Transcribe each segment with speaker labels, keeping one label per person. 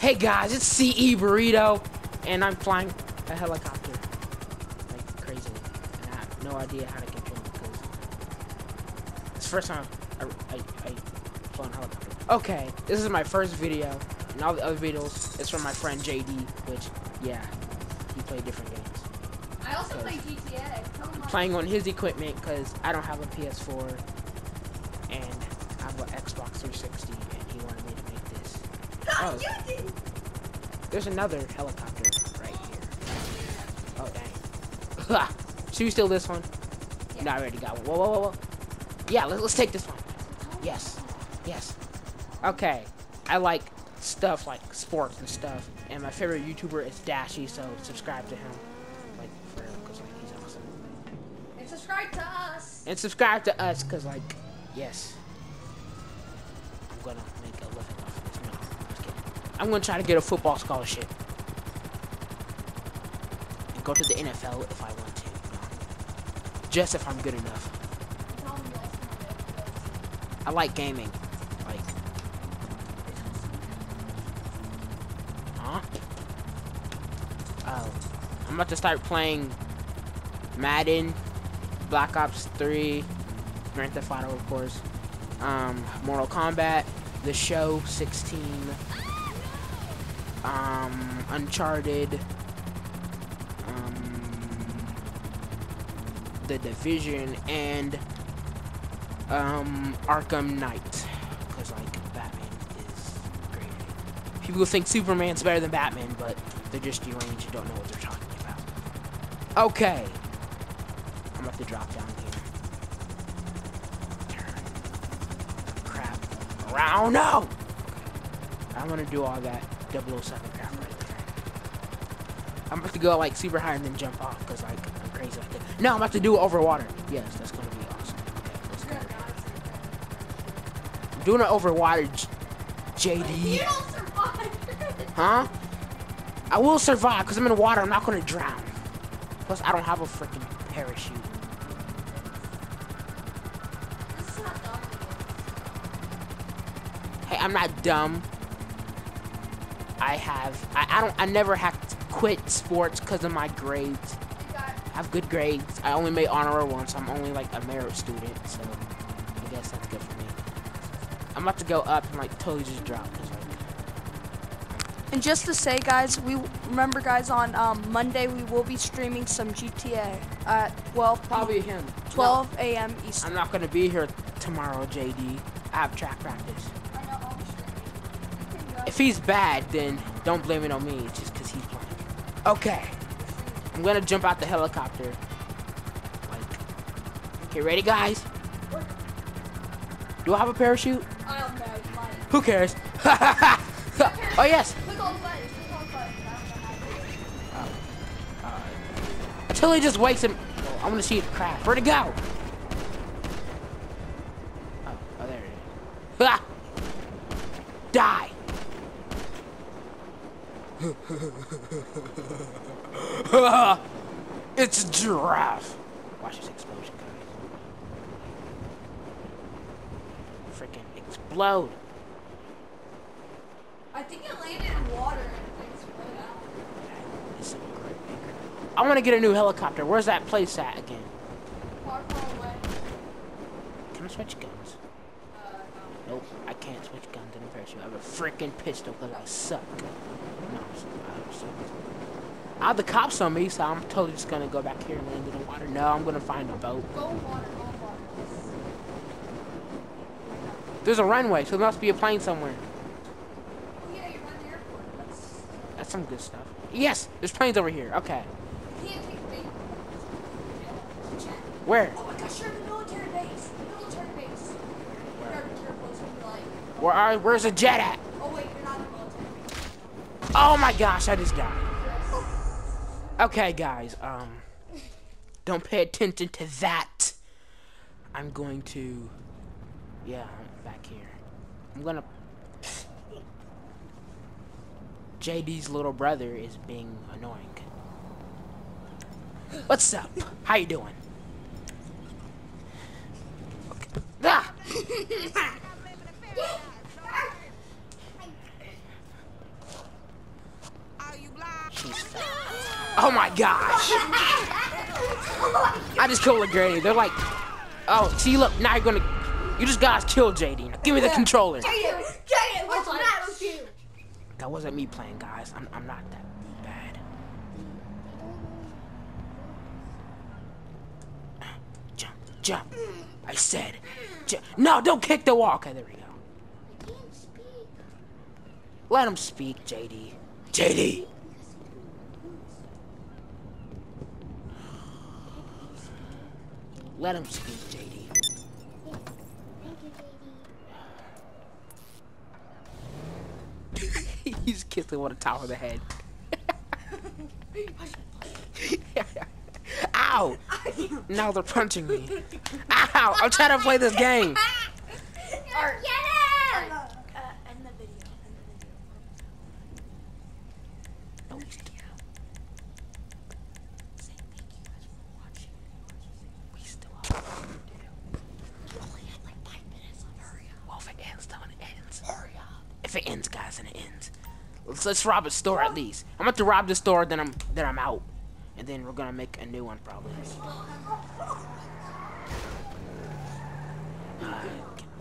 Speaker 1: Hey guys, it's CE Burrito, and I'm flying a helicopter like crazy, and I have no idea how to control it because it's the first time I, I, I flew a helicopter. Okay, this is my first video, and all the other videos is from my friend JD, which, yeah, he played different games.
Speaker 2: I also play GTA. Tell him I-
Speaker 1: Playing on his equipment because I don't have a PS4, and I have an Xbox 360, Oh. There's another helicopter right here. Oh dang. Ha! Should we steal this one? No, I already got one. Whoa, whoa, whoa, whoa. Yeah, let's, let's take this one. Yes. Yes. Okay. I like stuff like sports and stuff. And my favorite YouTuber is Dashie, so subscribe to him. Like, for real, because like, he's awesome.
Speaker 2: And subscribe to us.
Speaker 1: And subscribe to us, because like, yes. I'm gonna I'm gonna try to get a football scholarship. And go to the NFL if I want to. Just if I'm good enough. I like gaming. Like, huh? Oh, I'm about to start playing Madden, Black Ops 3, Grand Theft Auto, of course, um, Mortal Kombat, The Show 16, um, Uncharted, um, The Division, and um, Arkham Knight. Because, like, Batman is great. People think Superman's better than Batman, but they're just deranged and don't know what they're talking about. Okay. I'm about to drop down here. Turn. Crap. Around. No! I'm gonna do all that 007 crap right there. I'm about to go, like, super high and then jump off, because, like, I'm crazy like that. No, I'm about to do it over water. Yes, that's gonna be awesome. Okay, let's go. I'm doing it over water, J-
Speaker 2: You
Speaker 1: JD.
Speaker 2: don't survive.
Speaker 1: Huh? I will survive because I'm in water. I'm not gonna drown. Plus, I don't have a freaking parachute.
Speaker 2: this is not dumb.
Speaker 1: Hey, I'm not dumb. I have. I, I don't. I never have to quit sports because of my grades. I have good grades. I only made honor roll once. I'm only like a merit student, so I guess that's good for me. I'm about to go up and like totally just drop.
Speaker 3: And just to say, guys, we remember, guys, on um, Monday we will be streaming some GTA at 12
Speaker 1: probably him.
Speaker 3: 12 a.m. Eastern.
Speaker 1: I'm not gonna be here tomorrow, JD. I have track practice.
Speaker 2: I know I'll be streaming. You can go.
Speaker 1: If he's bad, then don't blame it on me, it's just because he's playing. Okay. I'm gonna jump out the helicopter. Like, okay, ready, guys? Do I have a parachute?
Speaker 2: I don't know.
Speaker 1: Who cares? oh, yes.
Speaker 2: Click all the buttons. Click all the buttons. I don't know how to do it.
Speaker 1: Oh, uh, Until he just wakes him. Oh, I want to see it crash. Where'd it go? Oh, oh, there it is. Ah! Die. it's a giraffe. Watch this explosion, guys. Freaking explode.
Speaker 2: I think it landed in water and things flowed out.
Speaker 1: It's so great. I want to get a new helicopter. Where's that place at again?
Speaker 2: Far, far away.
Speaker 1: Can I switch guns?
Speaker 2: Uh, no.
Speaker 1: Nope, I can't switch guns in a parachute. I have a freaking pistol because I suck. No, I'm so- I have the cops on me, so I'm totally just gonna go back here and land in the water. No, I'm gonna find a boat.
Speaker 2: Go water. Go water.
Speaker 1: There's a runway, so there must be a plane somewhere.
Speaker 2: Oh yeah, you're at the airport. That's.
Speaker 1: That's some good stuff. Yes, there's planes over here. Okay,
Speaker 2: You can't take bait. Check.
Speaker 1: where?
Speaker 2: Oh my gosh, you're in the military base. Military base. You gotta be careful. It's gonna be like.
Speaker 1: Where are? Where's the jet at?
Speaker 2: Oh wait, you're not in the military.
Speaker 1: Oh my gosh, I just died. Okay, guys, um, don't pay attention to that. I'm going to, yeah, I'm back here. I'm gonna. JD's little brother is being annoying. What's up? How you doing? Okay. Ah! He's fat. Oh my gosh. I just killed a Grady. They're like, oh, see, look, now you're gonna, you just guys killed JD. Now give me the controller.
Speaker 2: Jaden, Jaden, what's the matter with you?
Speaker 1: That wasn't me playing, guys. I'm, I'm not that bad. Jump, jump. I said, jump. No, don't kick the wall. Okay, there we go.
Speaker 2: I can't speak.
Speaker 1: Let him speak, JD. JD. Let him speak, JD.
Speaker 2: Thank you, JD.
Speaker 1: He's kissing him on the top of the head. Ow! Now they're punching me. Ow! I'm trying to play this game.
Speaker 2: Alright. Get him!
Speaker 3: Uh, end the video. End the video.
Speaker 1: No, he's down.
Speaker 3: Say thank you guys for watching.
Speaker 1: We still have
Speaker 3: We only had like five minutes. Hurry up.
Speaker 1: Well, if it ends, then it ends. Hurry up. If it ends, guys, then it ends. Let's, let's rob a store at least. I'm about to rob the store, then I'm then I'm out, and then we're gonna make a new one probably. Uh,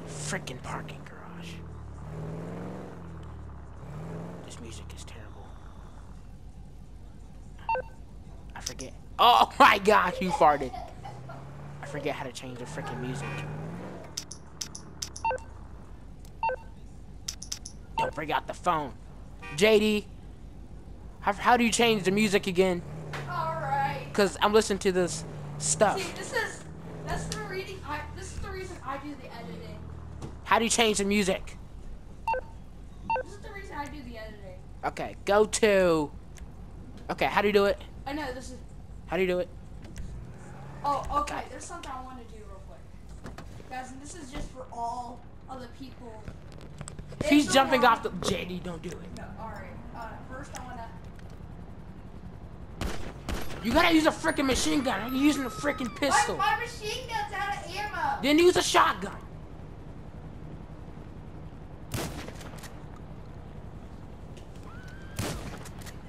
Speaker 1: freaking parking garage. This music is terrible. I forget. Oh my gosh, you farted. I forget how to change the freaking music. Don't bring out the phone. JD, how, how do you change the music again?
Speaker 3: Alright.
Speaker 1: Because I'm listening to this stuff.
Speaker 3: See, this is that's the reading. I this is the reason I do the editing.
Speaker 1: How do you change the music?
Speaker 3: This is the reason I do the editing.
Speaker 1: Okay, go to. Okay, how do you do it?
Speaker 3: I know this is.
Speaker 1: How do you do it?
Speaker 3: Oh, okay. There's something I want to do real quick, guys, and this is just for all other people.
Speaker 1: If he's jumping off the. JD, don't do it.
Speaker 3: No, all right. Uh, first I want to.
Speaker 1: You gotta use a freaking machine gun. You're using a freaking
Speaker 2: My,
Speaker 1: pistol.
Speaker 2: my machine gun's out of ammo.
Speaker 1: Then use a shotgun.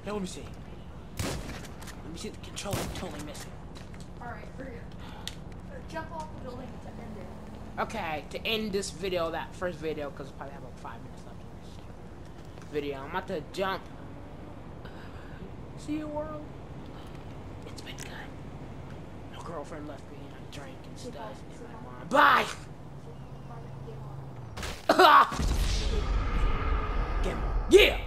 Speaker 1: Now let me see. Let me see the controller. I'm totally missing.
Speaker 3: All right, hurry up. Jump off the building to end it.
Speaker 1: Okay, to end this video, that first video, because we probably have like five minutes left in this video, I'm about to jump. See you, world. It's been good. My girlfriend left me and I drank and stuff. And my mom. Bye!
Speaker 2: Ah!
Speaker 1: Get him. Yeah!